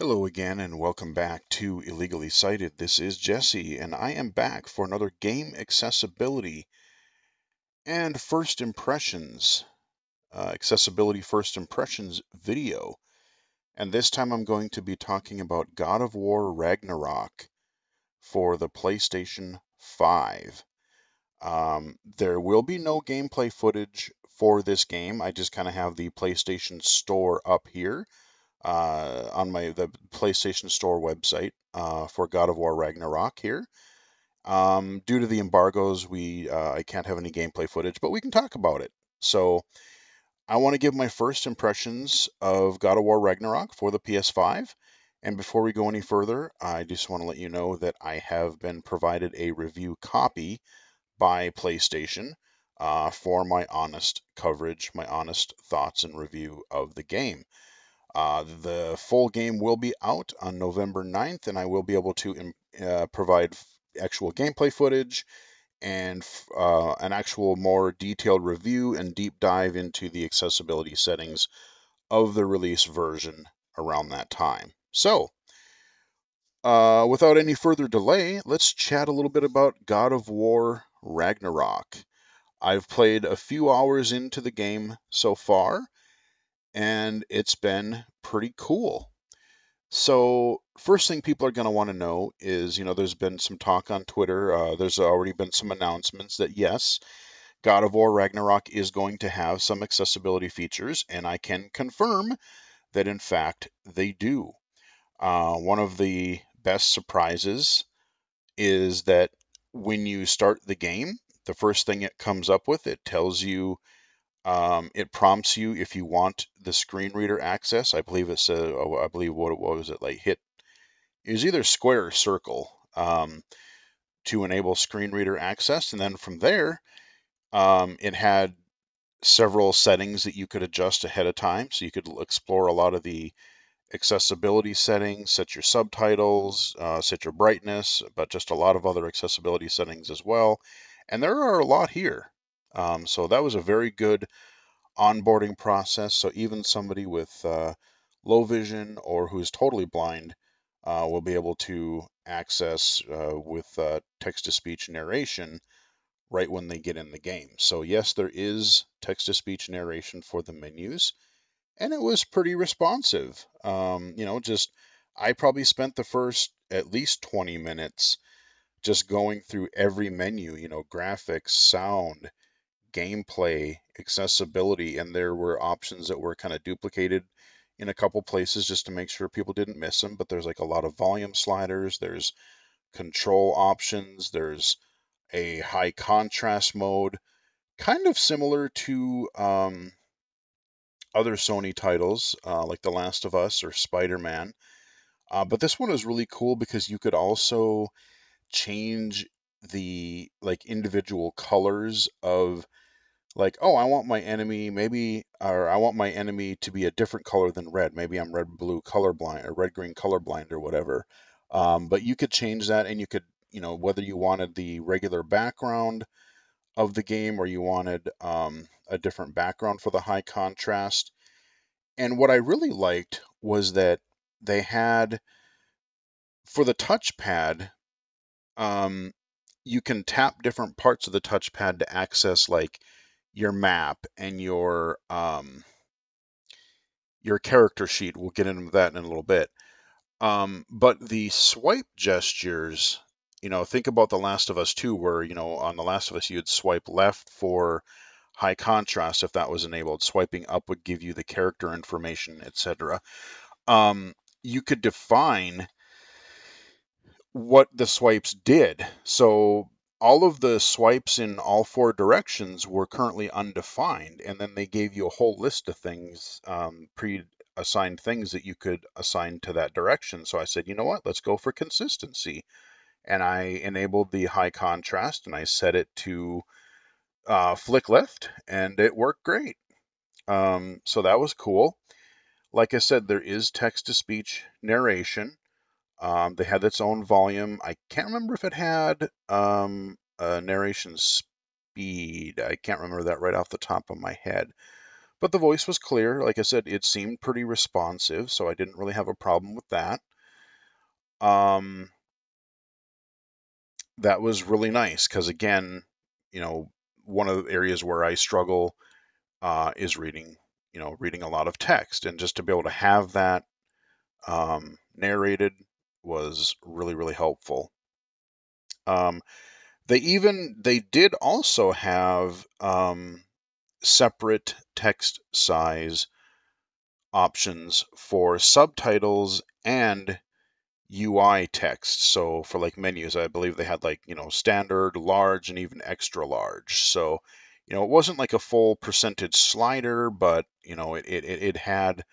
Hello again, and welcome back to Illegally Sighted. This is Jesse, and I am back for another game accessibility and first impressions, uh, accessibility first impressions video. And this time I'm going to be talking about God of War Ragnarok for the PlayStation 5. Um, there will be no gameplay footage for this game. I just kind of have the PlayStation Store up here uh, on my the PlayStation Store website uh, for God of War Ragnarok here. Um, due to the embargoes, we uh, I can't have any gameplay footage, but we can talk about it. So I want to give my first impressions of God of War Ragnarok for the PS5. And before we go any further, I just want to let you know that I have been provided a review copy by PlayStation uh, for my honest coverage, my honest thoughts and review of the game. Uh, the full game will be out on November 9th, and I will be able to uh, provide actual gameplay footage and uh, an actual more detailed review and deep dive into the accessibility settings of the release version around that time. So, uh, without any further delay, let's chat a little bit about God of War Ragnarok. I've played a few hours into the game so far, and it's been pretty cool. So, first thing people are going to want to know is, you know, there's been some talk on Twitter. Uh, there's already been some announcements that yes, God of War Ragnarok is going to have some accessibility features, and I can confirm that in fact they do. Uh, one of the best surprises is that when you start the game, the first thing it comes up with, it tells you um, it prompts you if you want the screen reader access. I believe it said, oh, I believe what, what was it like? Hit it was either square or circle um, to enable screen reader access, and then from there, um, it had several settings that you could adjust ahead of time, so you could explore a lot of the accessibility settings, set your subtitles, uh, set your brightness, but just a lot of other accessibility settings as well. And there are a lot here. Um, so that was a very good onboarding process. So even somebody with uh, low vision or who's totally blind uh, will be able to access uh, with uh, text to speech narration right when they get in the game. So yes, there is text to speech narration for the menus, and it was pretty responsive. Um, you know, just I probably spent the first at least 20 minutes just going through every menu, you know, graphics, sound, gameplay, accessibility, and there were options that were kind of duplicated in a couple places just to make sure people didn't miss them. But there's like a lot of volume sliders, there's control options, there's a high contrast mode, kind of similar to um, other Sony titles uh, like The Last of Us or Spider Man. Uh, but this one was really cool because you could also change the like individual colors of like oh i want my enemy maybe or i want my enemy to be a different color than red. Maybe i'm red blue colorblind or red green colorblind or whatever. Um, but you could change that and you could you know whether you wanted the regular background of the game or you wanted um, a different background for the high contrast. And what i really liked was that they had for the touchpad um, you can tap different parts of the touchpad to access like your map and your um, your character sheet. We'll get into that in a little bit. Um, but the swipe gestures, you know, think about The Last of Us 2, where, you know, on The Last of Us, you'd swipe left for high contrast if that was enabled. Swiping up would give you the character information, etc. Um, you could define what the swipes did. So all of the swipes in all four directions were currently undefined, and then they gave you a whole list of things, um, pre-assigned things that you could assign to that direction. So I said, you know what, let's go for consistency, and I enabled the high contrast and I set it to uh, flick left, and it worked great. Um, so that was cool. Like I said, there is text to speech narration. Um, they had its own volume. I can't remember if it had um, narration speed. I can't remember that right off the top of my head. but the voice was clear. Like I said, it seemed pretty responsive, so I didn't really have a problem with that. Um, that was really nice because again, you know, one of the areas where I struggle uh, is reading, you know, reading a lot of text, and just to be able to have that um, narrated was really really helpful. Um, they even they did also have um, separate text size options for subtitles and UI text. So for like menus, I believe they had like, you know, standard, large, and even extra large. So, you know, it wasn't like a full percentage slider, but, you know, it, it, it had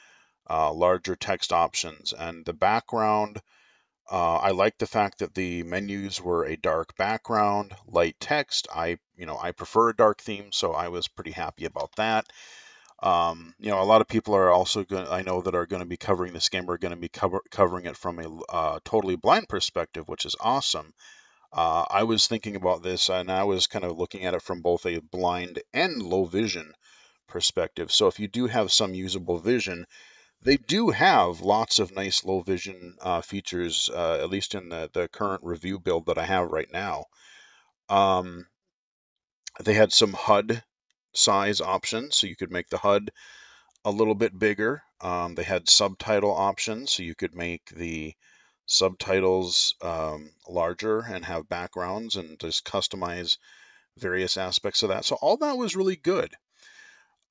uh, larger text options. And the background, uh, I like the fact that the menus were a dark background, light text. I, you know, I prefer a dark theme, so I was pretty happy about that. Um, you know, a lot of people are also going. I know that are going to be covering this game are going to be cover, covering it from a uh, totally blind perspective, which is awesome. Uh, I was thinking about this, and I was kind of looking at it from both a blind and low vision perspective. So if you do have some usable vision, they do have lots of nice low vision uh, features, uh, at least in the, the current review build that I have right now. Um, they had some HUD size options, so you could make the HUD a little bit bigger. Um, they had subtitle options, so you could make the subtitles um, larger and have backgrounds and just customize various aspects of that. So all that was really good.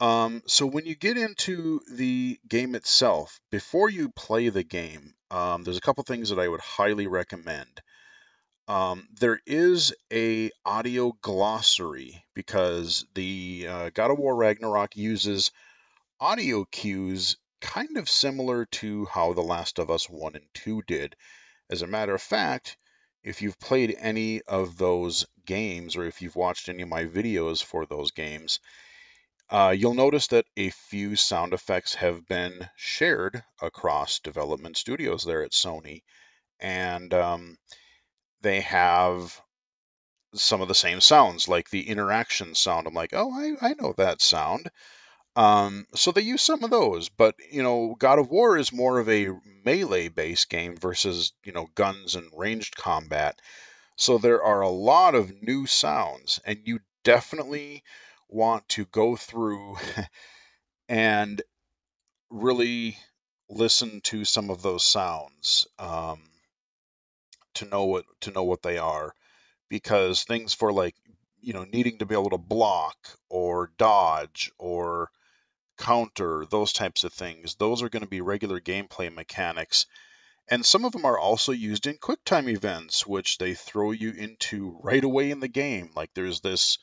Um, so when you get into the game itself, before you play the game, um, there's a couple things that I would highly recommend. Um, there is a audio glossary because the uh, God of War Ragnarok uses audio cues kind of similar to how The Last of Us 1 and 2 did. As a matter of fact, if you've played any of those games or if you've watched any of my videos for those games, uh, you'll notice that a few sound effects have been shared across development studios there at Sony. And um, they have some of the same sounds, like the interaction sound. I'm like, oh, I, I know that sound. Um, so they use some of those, but you know, God of War is more of a melee-based game versus you know guns and ranged combat. So there are a lot of new sounds, and you definitely want to go through and really listen to some of those sounds um, to know what to know what they are, because things for like you know needing to be able to block or dodge or counter those types of things those are going to be regular gameplay mechanics and some of them are also used in QuickTime events, which they throw you into right away in the game. Like there's this,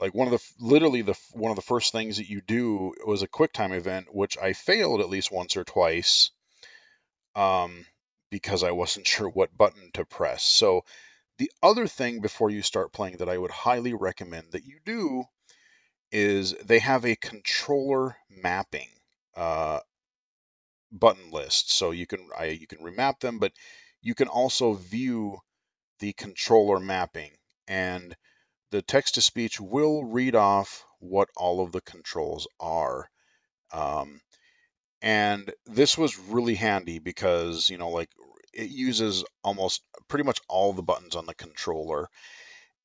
like one of the literally the one of the first things that you do was a QuickTime event, which I failed at least once or twice, um, because I wasn't sure what button to press. So the other thing before you start playing that I would highly recommend that you do is they have a controller mapping. Uh, button list. So you can I, you can remap them, but you can also view the controller mapping and the text to speech will read off what all of the controls are. Um, and this was really handy because, you know, like it uses almost pretty much all the buttons on the controller.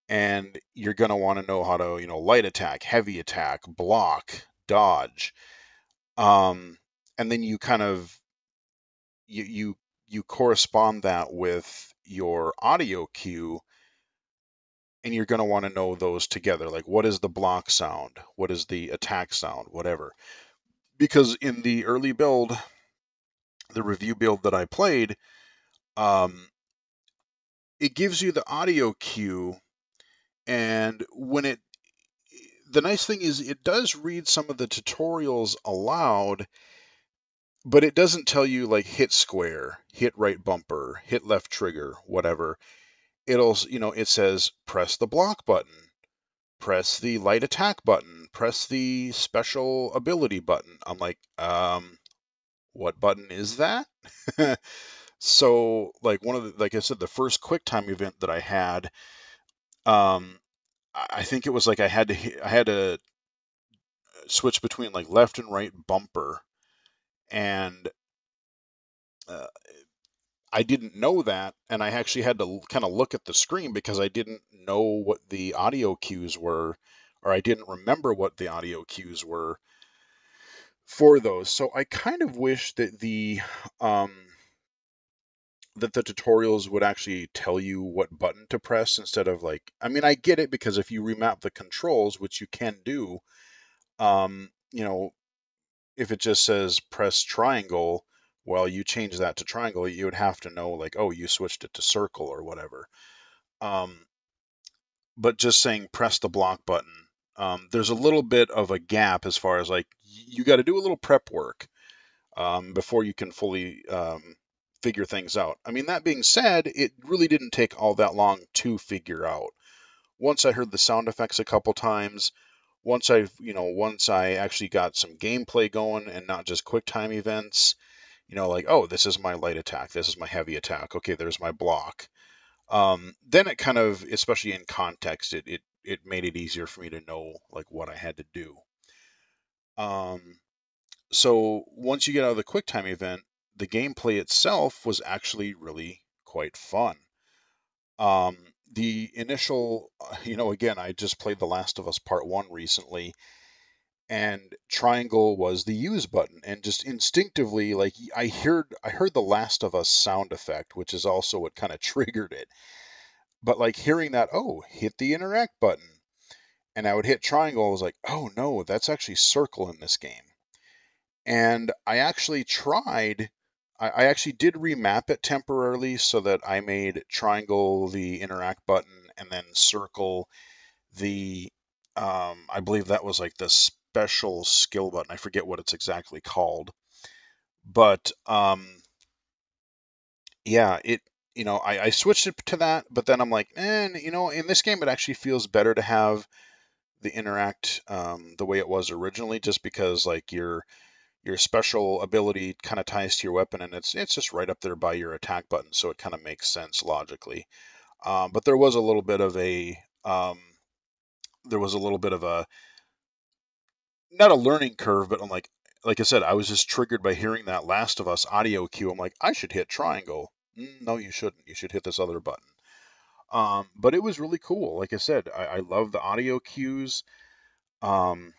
And you're going to want to know how to, you know, light attack, heavy attack, block, dodge. Um, and then you kind of you you you correspond that with your audio cue and you're going to want to know those together like what is the block sound? What is the attack sound? Whatever. Because in the early build the review build that i played um, it gives you the audio cue and when it the nice thing is it does read some of the tutorials aloud but it doesn't tell you like hit square, hit right bumper, hit left trigger, whatever. It'll, you know, it says press the block button, press the light attack button, press the special ability button. I'm like, um, what button is that? so, like one of the, like I said, the first QuickTime event that I had, um, I think it was like I had to, I had to switch between like left and right bumper, and uh, I didn't know that, and I actually had to kind of look at the screen because I didn't know what the audio cues were, or I didn't remember what the audio cues were for those. So I kind of wish that the um, that the tutorials would actually tell you what button to press instead of like I mean I get it because if you remap the controls, which you can do, um, you know, if it just says press triangle, well you change that to triangle, you would have to know like oh you switched it to circle or whatever. Um, but just saying press the block button, um, there's a little bit of a gap as far as like you got to do a little prep work um, before you can fully um, figure things out. I mean, that being said, it really didn't take all that long to figure out. Once I heard the sound effects a couple times, once I, you know, once I actually got some gameplay going and not just quick time events, you know, like, oh, this is my light attack, this is my heavy attack. Okay, there's my block. Um, then it kind of, especially in context, it, it it made it easier for me to know like what I had to do. Um, so once you get out of the quick time event, the gameplay itself was actually really quite fun. Um, the initial, you know, again, I just played The Last of Us Part 1 recently, and triangle was the use button and just instinctively like i heard i heard the last of us sound effect which is also what kind of triggered it. But like hearing that oh hit the interact button and i would hit triangle i was like oh no that's actually circle in this game. And i actually tried I, I actually did remap it temporarily so that I made triangle the interact button and then circle the um, I believe that was like the special skill button. I forget what it's exactly called, but um, yeah, it you know I, I switched it to that, but then I'm like, and eh, you know, in this game it actually feels better to have the interact um, the way it was originally, just because like your your special ability kind of ties to your weapon, and it's it's just right up there by your attack button, so it kind of makes sense logically. Um, but there was a little bit of a um, there was a little bit of a not a learning curve, but I'm like like I said, I was just triggered by hearing that Last of Us audio cue. I'm like, I should hit triangle. Mm, no, you shouldn't. You should hit this other button. Um, but it was really cool. Like I said, I, I love the audio cues. Um,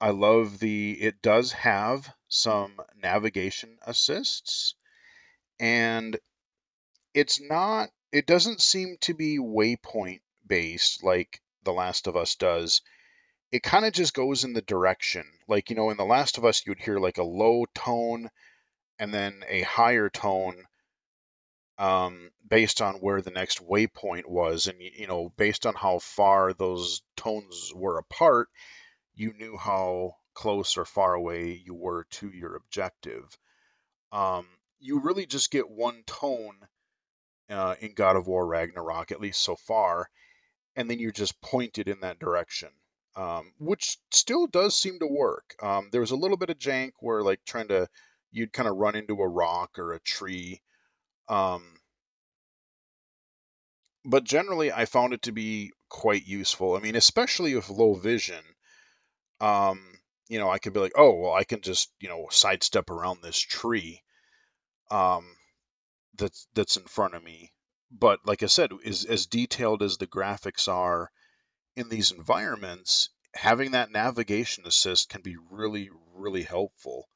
I love the. It does have some navigation assists, and it's not. It doesn't seem to be waypoint based like The Last of Us does it kind of just goes in the direction. Like, you know, in The Last of Us, you'd hear like a low tone and then a higher tone um, based on where the next waypoint was. And, you know, based on how far those tones were apart, you knew how close or far away you were to your objective. Um, you really just get one tone uh, in God of War Ragnarok, at least so far, and then you're just pointed in that direction um, which still does seem to work. Um, there was a little bit of jank where like trying to you'd kind of run into a rock or a tree. Um, but generally, I found it to be quite useful. I mean, especially with low vision. Um, you know, I could be like, oh, well, I can just you know sidestep around this tree. Um, that's that's in front of me. But like I said, is as detailed as the graphics are in these environments, having that navigation assist can be really, really helpful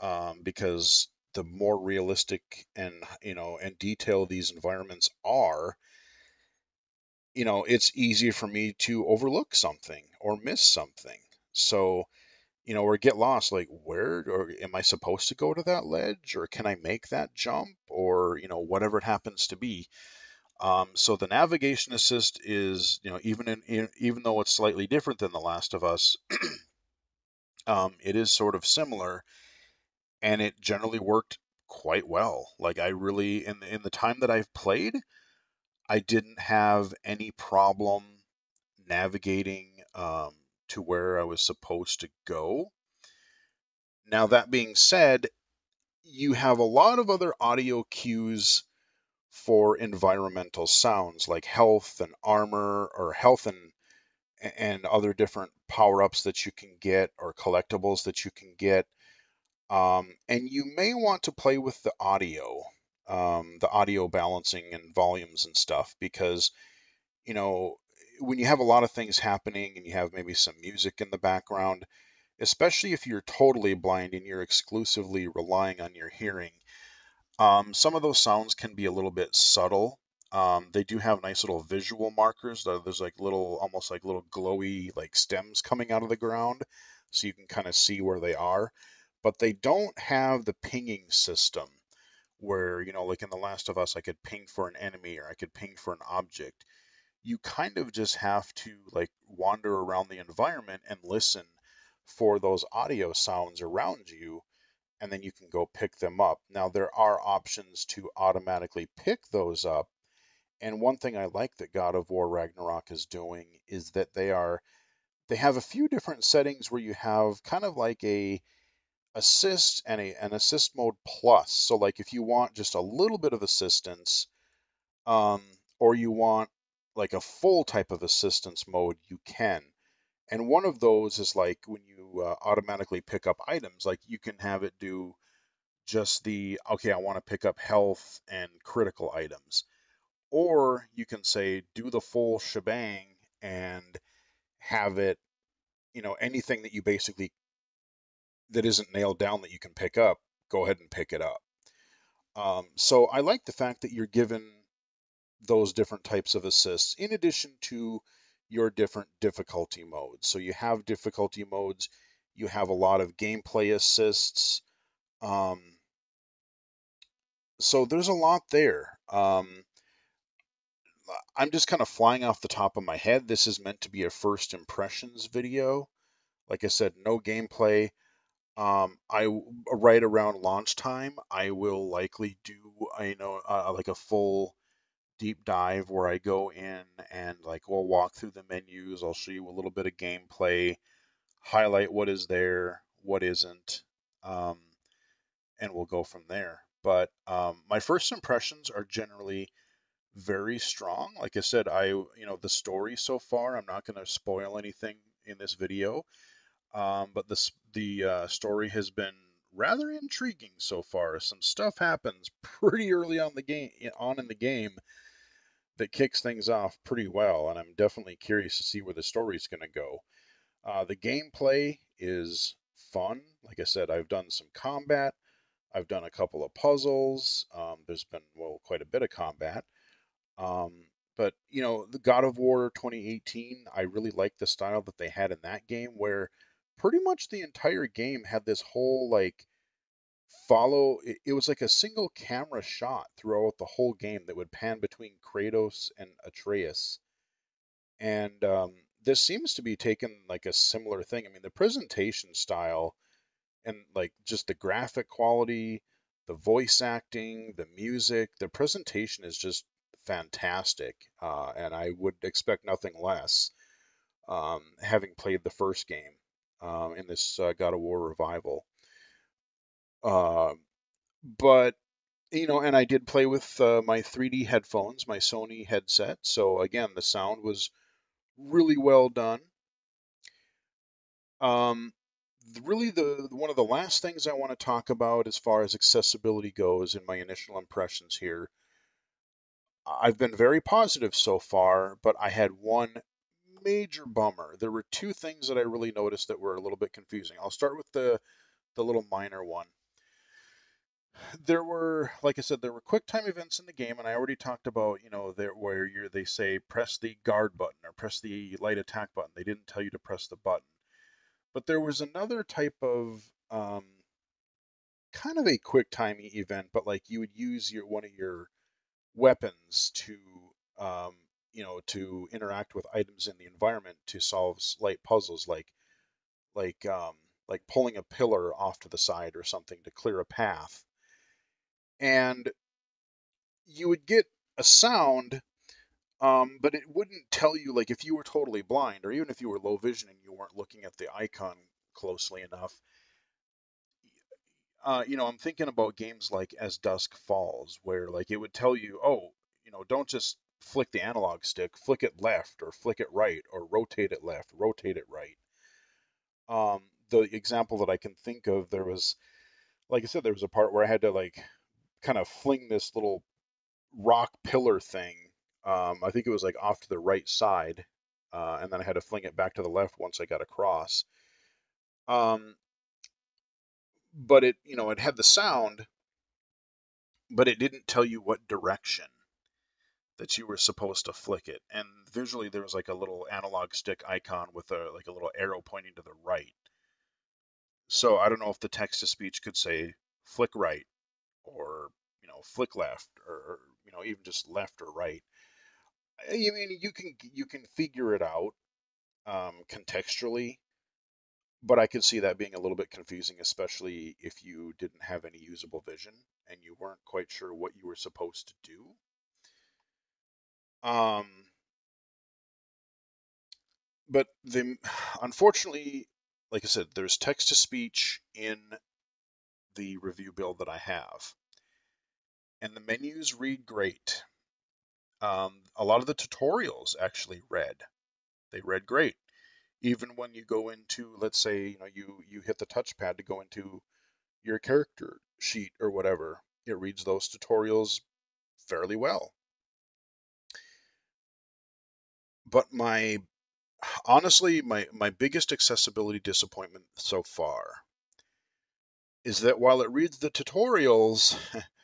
um, because the more realistic and you know and detailed these environments are, you know, it's easier for me to overlook something or miss something. So, you know, or get lost. Like, where or am I supposed to go to that ledge, or can I make that jump, or you know, whatever it happens to be. Um, so the navigation assist is, you know, even in, in, even though it's slightly different than The Last of Us, um, it is sort of similar, and it generally worked quite well. Like I really, in the, in the time that I've played, I didn't have any problem navigating um, to where I was supposed to go. Now that being said, you have a lot of other audio cues for environmental sounds like health and armor or health and and other different power ups that you can get or collectibles that you can get. Um, and you may want to play with the audio, um, the audio balancing and volumes and stuff, because, you know, when you have a lot of things happening and you have maybe some music in the background, especially if you're totally blind and you're exclusively relying on your hearing, um, some of those sounds can be a little bit subtle. Um, they do have nice little visual markers. There's like little, almost like little glowy like stems coming out of the ground, so you can kind of see where they are. But they don't have the pinging system where, you know, like in The Last of Us, I could ping for an enemy or I could ping for an object. You kind of just have to like wander around the environment and listen for those audio sounds around you and then you can go pick them up. Now, there are options to automatically pick those up. And one thing I like that God of War Ragnarok is doing is that they are they have a few different settings where you have kind of like a assist and a, an assist mode plus. So like if you want just a little bit of assistance, um, or you want like a full type of assistance mode, you can. And one of those is like when uh, automatically pick up items, like you can have it do just the, okay, I want to pick up health and critical items. Or you can say, do the full shebang and have it, you know, anything that you basically, that isn't nailed down that you can pick up, go ahead and pick it up. Um, so I like the fact that you're given those different types of assists in addition to your different difficulty modes. So you have difficulty modes, you have a lot of gameplay assists. Um, so there's a lot there. Um, I'm just kind of flying off the top of my head. This is meant to be a first impressions video. Like I said, no gameplay. Um, I right around launch time, I will likely do I know uh, like a full deep dive where I go in and like we'll walk through the menus. I'll show you a little bit of gameplay, highlight what is there, what isn't, um, and we'll go from there. But um, my first impressions are generally very strong. Like I said, I you know the story so far. I'm not going to spoil anything in this video, um, but this the uh, story has been rather intriguing so far. Some stuff happens pretty early on the game on in the game that kicks things off pretty well, and I'm definitely curious to see where the story's going to go. Uh, the gameplay is fun. Like I said, I've done some combat. I've done a couple of puzzles. Um, there's been, well, quite a bit of combat. Um, but, you know, the God of War 2018, I really like the style that they had in that game where pretty much the entire game had this whole, like, follow it, it, was like a single camera shot throughout the whole game that would pan between Kratos and Atreus. And um, this seems to be taken like a similar thing. I mean, the presentation style and like just the graphic quality, the voice acting, the music, the presentation is just fantastic. Uh, and I would expect nothing less um, having played the first game um, in this uh, God of War revival. Uh, but you know, and I did play with uh, my 3D headphones, my Sony headset. So again, the sound was really well done. Um, really, the one of the last things I want to talk about as far as accessibility goes in my initial impressions here. I've been very positive so far, but I had one major bummer. There were two things that I really noticed that were a little bit confusing. I'll start with the the little minor one there were, like I said, there were quick time events in the game, and I already talked about, you know, there where you they say press the guard button or press the light attack button. They didn't tell you to press the button, but there was another type of um, kind of a quick time event, but like you would use your one of your weapons to, um, you know, to interact with items in the environment to solve slight puzzles, like like um, like pulling a pillar off to the side or something to clear a path and you would get a sound, um, but it wouldn't tell you like if you were totally blind or even if you were low vision and you weren't looking at the icon closely enough. Uh, you know, I'm thinking about games like As Dusk Falls, where like it would tell you, oh, you know, don't just flick the analog stick, flick it left or flick it right or rotate it left, rotate it right. Um, the example that I can think of, there was, like I said, there was a part where I had to like kind of fling this little rock pillar thing. Um, I think it was like off to the right side, uh, and then I had to fling it back to the left once I got across. Um, but it, you know, it had the sound, but it didn't tell you what direction that you were supposed to flick it. And visually, there was like a little analog stick icon with a like a little arrow pointing to the right. So I don't know if the text to speech could say flick right know flick left or you know even just left or right. I mean you can you can figure it out um, contextually, but I could see that being a little bit confusing, especially if you didn't have any usable vision and you weren't quite sure what you were supposed to do. Um, but the unfortunately, like I said, there's text to speech in the review build that I have, and the menus read great. Um, a lot of the tutorials actually read; they read great. Even when you go into, let's say, you know, you you hit the touchpad to go into your character sheet or whatever, it reads those tutorials fairly well. But my honestly, my my biggest accessibility disappointment so far is that while it reads the tutorials,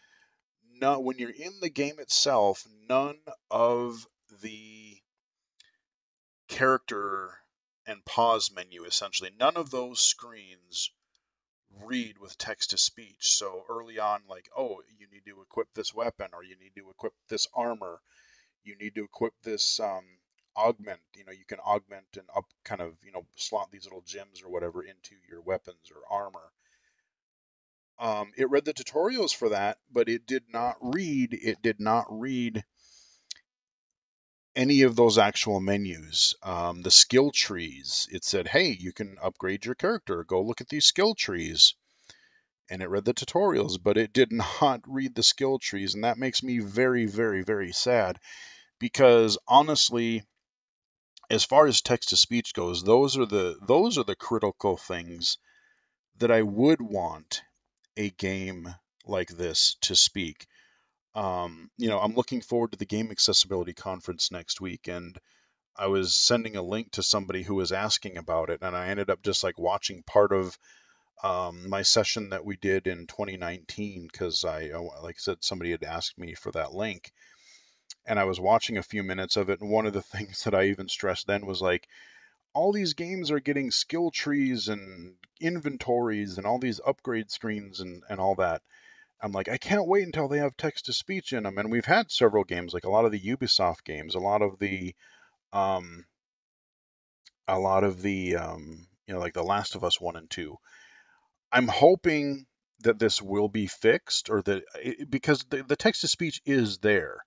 no, when you're in the game itself, none of the character and pause menu essentially, none of those screens read with text to speech. So early on, like, oh, you need to equip this weapon, or you need to equip this armor, you need to equip this um, augment. You know, you can augment and up kind of you know slot these little gems or whatever into your weapons or armor. Um, it read the tutorials for that, but it did not read. It did not read any of those actual menus. Um, the skill trees. It said, "Hey, you can upgrade your character. Go look at these skill trees." And it read the tutorials, but it did not read the skill trees, and that makes me very, very, very sad because honestly, as far as text to speech goes, those are the those are the critical things that I would want a game like this to speak. Um, you know, I'm looking forward to the game accessibility conference next week, and I was sending a link to somebody who was asking about it, and I ended up just like watching part of um, my session that we did in 2019 because I, like I said, somebody had asked me for that link, and I was watching a few minutes of it. And one of the things that I even stressed then was like, all these games are getting skill trees and inventories and all these upgrade screens and, and all that. I'm like, I can't wait until they have text to speech in them. And we've had several games, like a lot of the Ubisoft games, a lot of the, um, a lot of the, um, you know, like The Last of Us one and two. I'm hoping that this will be fixed, or that it, because the, the text to speech is there,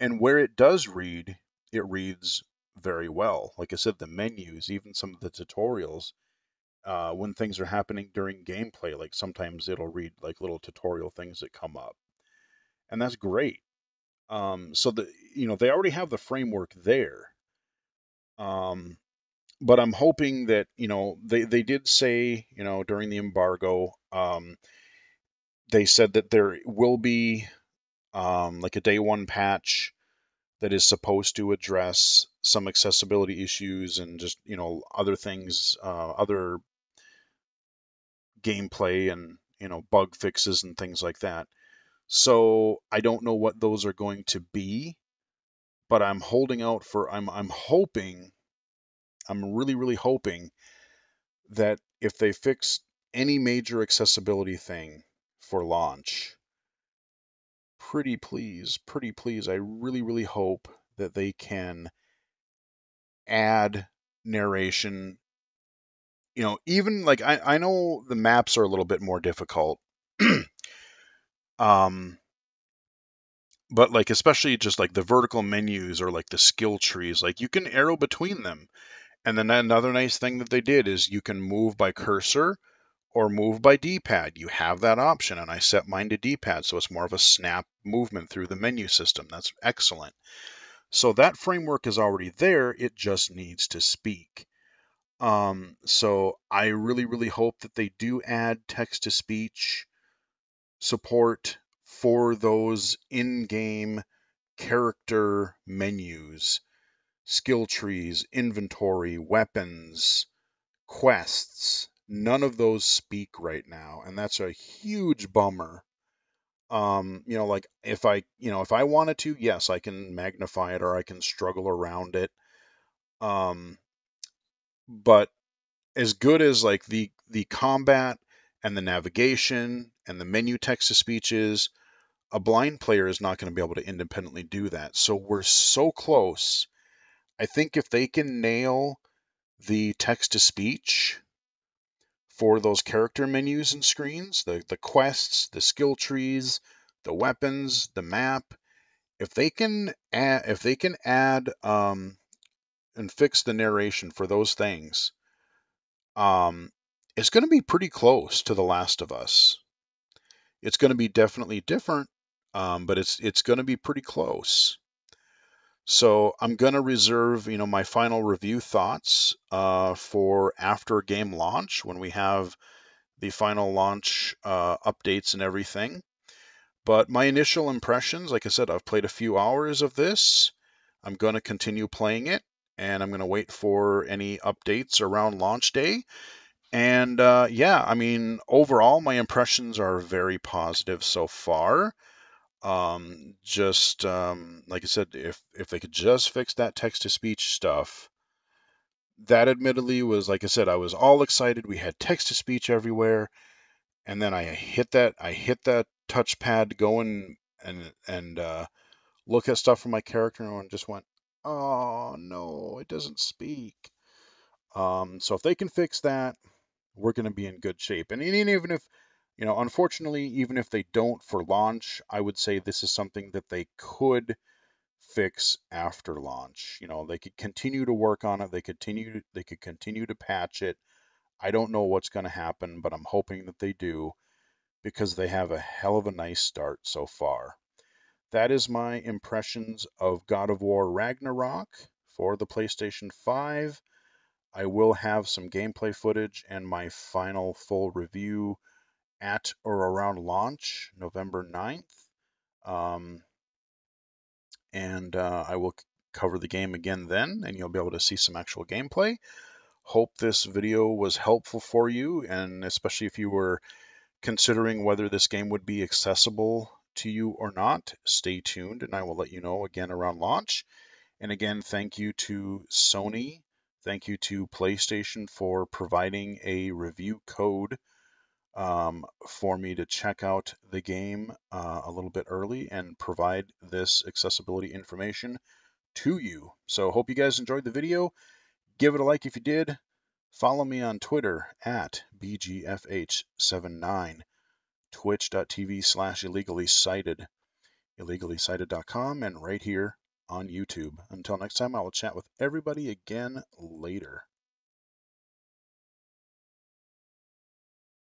and where it does read, it reads very well. Like I said, the menus, even some of the tutorials, uh, when things are happening during gameplay, like sometimes it'll read like little tutorial things that come up, and that's great. Um, so the you know they already have the framework there. Um, but I'm hoping that you know they they did say you know during the embargo, um, they said that there will be um, like a day one patch that is supposed to address some accessibility issues and just you know other things, uh, other gameplay and you know bug fixes and things like that. So I don't know what those are going to be, but I'm holding out for I'm I'm hoping I'm really really hoping that if they fix any major accessibility thing for launch, pretty please, pretty please, I really really hope that they can add narration you know, even like I, I know the maps are a little bit more difficult. um but like especially just like the vertical menus or like the skill trees, like you can arrow between them. And then another nice thing that they did is you can move by cursor or move by D-pad. You have that option and I set mine to D-pad so it's more of a snap movement through the menu system. That's excellent. So that framework is already there, it just needs to speak. Um, so I really, really hope that they do add text to speech support for those in game character menus, skill trees, inventory, weapons, quests. None of those speak right now, and that's a huge bummer. Um, you know, like if I, you know, if I wanted to, yes, I can magnify it or I can struggle around it. Um, but as good as like the the combat and the navigation and the menu text to speech is, a blind player is not going to be able to independently do that. So we're so close. I think if they can nail the text to speech for those character menus and screens, the, the quests, the skill trees, the weapons, the map, if they can add, if they can add um, and fix the narration for those things, um, it's going to be pretty close to The Last of Us. It's going to be definitely different, um, but it's it's going to be pretty close. So I'm going to reserve, you know, my final review thoughts uh, for after game launch when we have the final launch uh, updates and everything. But my initial impressions, like I said, I've played a few hours of this. I'm going to continue playing it, and I'm going to wait for any updates around launch day. And uh, yeah, I mean, overall, my impressions are very positive so far. Um, just um, like I said, if if they could just fix that text to speech stuff, that admittedly was like I said, I was all excited. We had text to speech everywhere, and then I hit that I hit that touchpad going and and uh, look at stuff from my character and just went, oh no, it doesn't speak. Um, so if they can fix that, we're going to be in good shape. And even if you know, unfortunately, even if they don't for launch, I would say this is something that they could fix after launch. You know, they could continue to work on it. They continue they could continue to patch it. I don't know what's going to happen, but I'm hoping that they do because they have a hell of a nice start so far. That is my impressions of God of War Ragnarok for the PlayStation 5. I will have some gameplay footage and my final full review at or around launch, November 9th. Um, and uh, I will cover the game again then, and you'll be able to see some actual gameplay. Hope this video was helpful for you, and especially if you were considering whether this game would be accessible to you or not. Stay tuned, and I will let you know again around launch. And again, thank you to Sony. Thank you to PlayStation for providing a review code um, for me to check out the game uh, a little bit early and provide this accessibility information to you. So hope you guys enjoyed the video. Give it a like if you did. Follow me on Twitter at BGFH79, twitch.tv slash illegally sighted, illegally sighted.com, and right here on YouTube. Until next time, I will chat with everybody again later.